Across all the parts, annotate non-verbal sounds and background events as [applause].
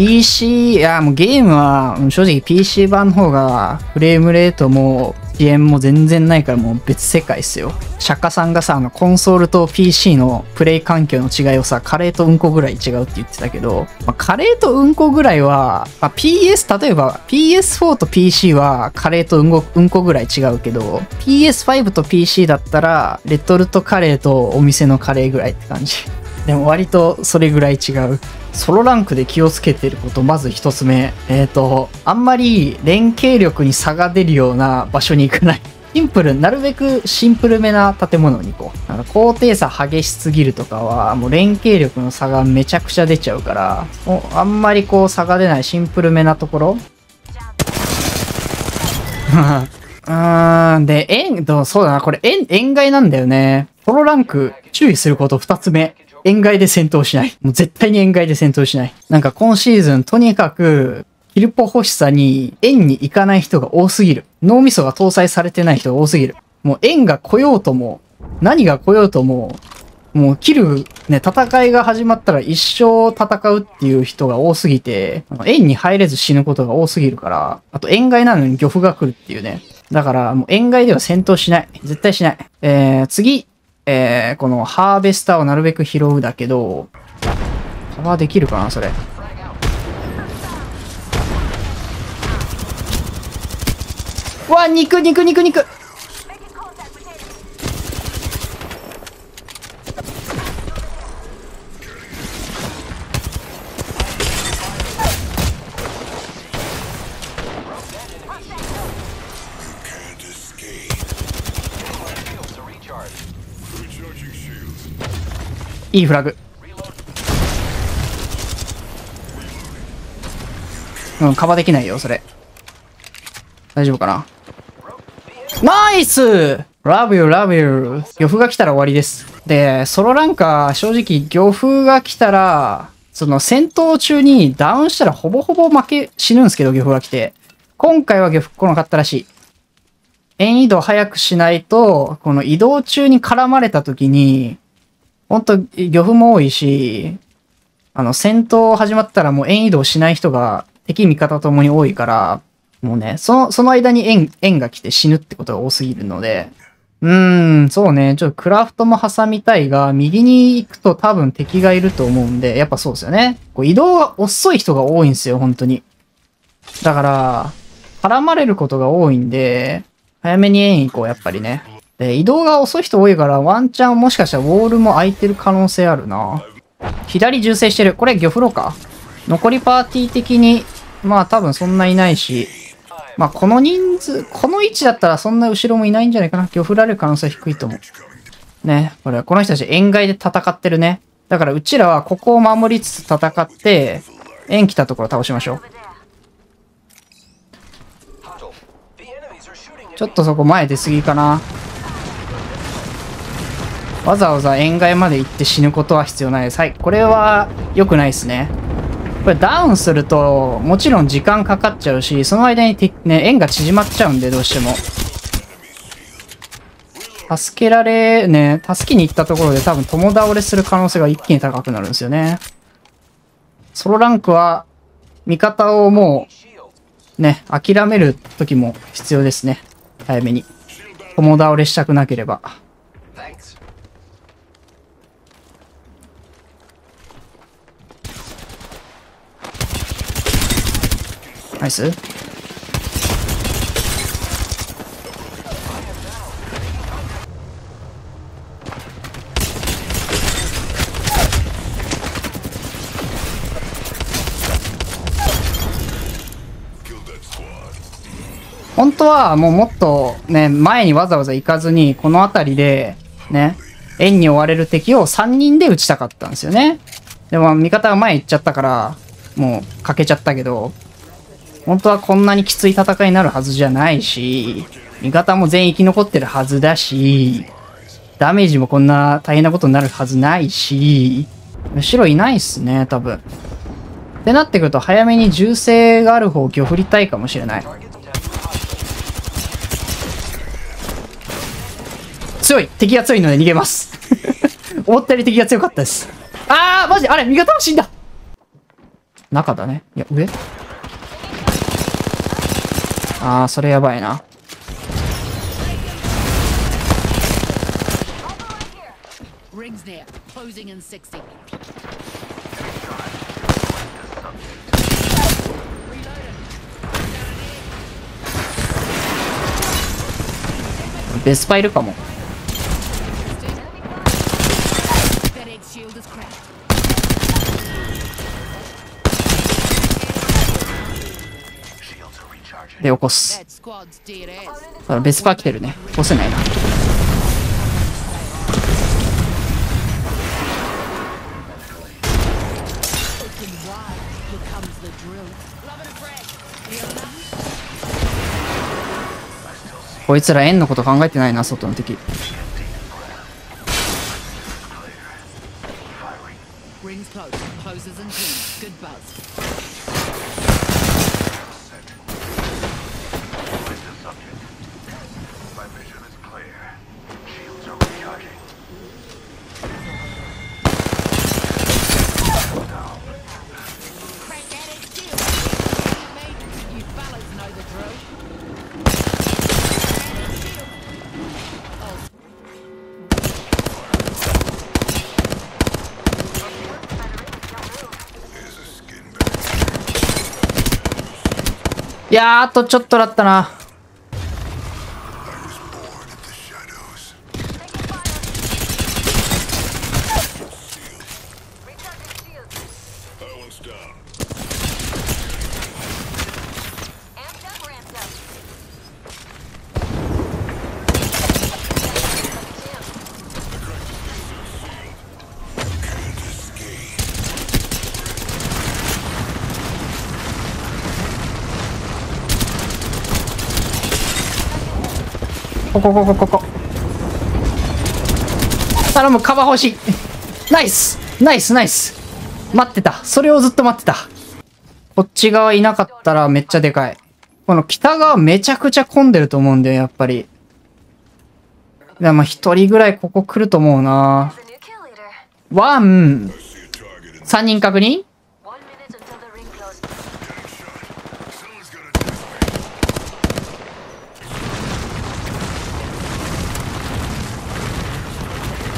PC、いや、もうゲームは、正直 PC 版の方が、フレームレートも、遅延も全然ないからもう別世界っすよ。釈迦さんがさ、あの、コンソールと PC のプレイ環境の違いをさ、カレーとうんこぐらい違うって言ってたけど、まあ、カレーとうんこぐらいは、まあ、PS、例えば PS4 と PC はカレーとうんこうんこぐらい違うけど、PS5 と PC だったら、レトルトカレーとお店のカレーぐらいって感じ。でも割とそれぐらい違う。ソロランクで気をつけてること、まず一つ目。えっ、ー、と、あんまり連携力に差が出るような場所に行かない。[laughs] シンプル、なるべくシンプルめな建物に行こう。なんか高低差激しすぎるとかは、もう連携力の差がめちゃくちゃ出ちゃうから、もうあんまりこう差が出ないシンプルめなところ [laughs] うーん、で、円、そうだな、これ円、円外なんだよね。ソロランク、注意すること二つ目。円外で戦闘しない。もう絶対に円外で戦闘しない。なんか今シーズンとにかく、ヒルポ欲しさに円に行かない人が多すぎる。脳みそが搭載されてない人が多すぎる。もう円が来ようとも、何が来ようとも、もう切る、ね、戦いが始まったら一生戦うっていう人が多すぎて、円に入れず死ぬことが多すぎるから、あと円外なのに漁夫が来るっていうね。だから、もう円外では戦闘しない。絶対しない。えー、次、えー、このハーベスターをなるべく拾うだけど、カバーできるかなそれ。うわ、肉肉肉肉いいフラグ。うん、カバーできないよ、それ。大丈夫かな？ナイスラブユー、ラブユー。漁夫が来たら終わりです。で、ソロランカー、正直、漁夫が来たら、その戦闘中にダウンしたらほぼほぼ負け、死ぬんですけど、漁夫が来て。今回は漁夫来なかったらしい。円移動早くしないと、この移動中に絡まれた時に、本当漁夫も多いし、あの、戦闘始まったらもう円移動しない人が敵味方ともに多いから、もうね、その、その間に円、円が来て死ぬってことが多すぎるので、うーん、そうね、ちょっとクラフトも挟みたいが、右に行くと多分敵がいると思うんで、やっぱそうですよね。こう移動が遅い人が多いんですよ、本当に。だから、絡まれることが多いんで、早めに円行こう、やっぱりね。で、移動が遅い人多いから、ワンチャンもしかしたらウォールも空いてる可能性あるな。左銃声してる。これ、魚フロか。残りパーティー的に、まあ多分そんないないし、まあこの人数、この位置だったらそんな後ろもいないんじゃないかな。魚フられる可能性低いと思う。ね。これ、この人たち円外で戦ってるね。だからうちらはここを守りつつ戦って、円来たところ倒しましょう。ちょっとそこ前出過ぎかな。わざわざ円外まで行って死ぬことは必要ないです。はい。これは良くないですね。これダウンすると、もちろん時間かかっちゃうし、その間にね、円が縮まっちゃうんで、どうしても。助けられ、ね、助けに行ったところで多分共倒れする可能性が一気に高くなるんですよね。ソロランクは、味方をもう、ね、諦める時も必要ですね。早めに。共倒れしたくなければ。ナイス本当はもうもっとね、前にわざわざ行かずに、この辺りで、ね、円に追われる敵を3人で撃ちたかったんですよね。でも味方が前行っちゃったから、もう欠けちゃったけど、本当はこんなにきつい戦いになるはずじゃないし、味方も全員生き残ってるはずだし、ダメージもこんな大変なことになるはずないし、後ろいないっすね、多分。ってなってくると早めに銃声がある方を今日振りたいかもしれない。強い敵が強いので逃げます [laughs] 思ったより敵が強かったです。あーマジあれ味方も死んだ中だね。いや、上？ああそれやばいな。で起こす。ただベスパー来てるね。起せないな。こいつら縁のこと考えてないな外の敵いやーあとちょっとだったな。ここここここ。頼む、カバー欲しい。ナイスナイスナイス待ってた。それをずっと待ってた。こっち側いなかったらめっちゃでかい。この北側めちゃくちゃ混んでると思うんだよ、やっぱり。でも一人ぐらいここ来ると思うな。ワン三人確認？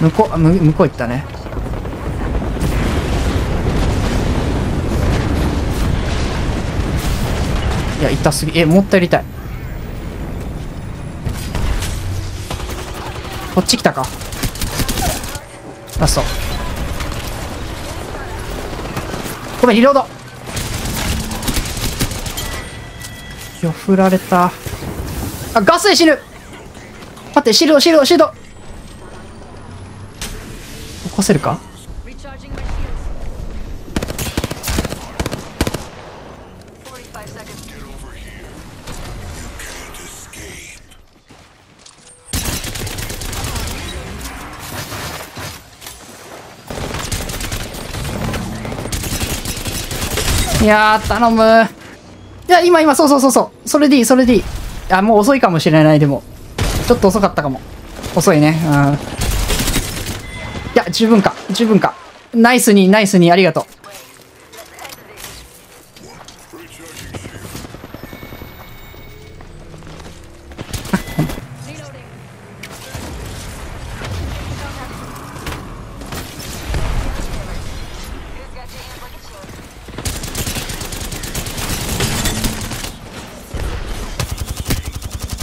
向こう、向こう行ったね。いや、痛すぎ。え、もっとやりたい。こっち来たか。ラスト。ごめん、リロード。よ、振られた。あ、ガスで死ぬ待って、シールド、シールド、シルド。起こせるか Recharging my shields. 45 seconds. Get over here. You can't escape. いやー、頼むいや、今、今、そうそうそうそう。それでいい、それでいい。あ、もう遅いかもしれない、でも。ちょっと遅かったかも。遅いね。うん。いや、十分か。十分か。ナイスに、ナイスに、ありがとう。[laughs]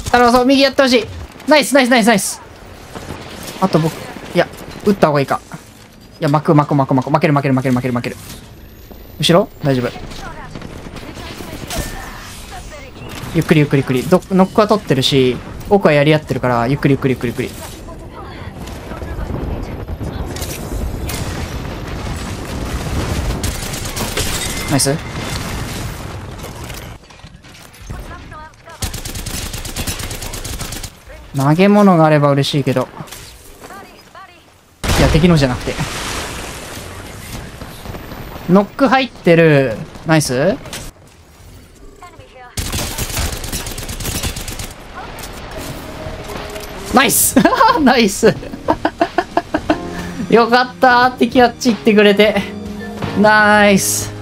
頼むそう、右やってほしい。ナイス、ナイス、ナイス、ナイス。あと僕、打った方がいいか。いや、巻く、巻く、巻く、巻く。負ける、負ける、負ける、負ける、負ける。後ろ？大丈夫。ゆっくりゆっくりゆっくり。どノックは取ってるし、奥はやり合ってるから、ゆっくりゆっくりゆっくりゆっくり。ナイス。投げ物があれば嬉しいけど。や、敵のじゃなくて。ノック入ってる。ナイスナイス [laughs] ナイス [laughs] よかった敵あっち行ってくれて。ナイス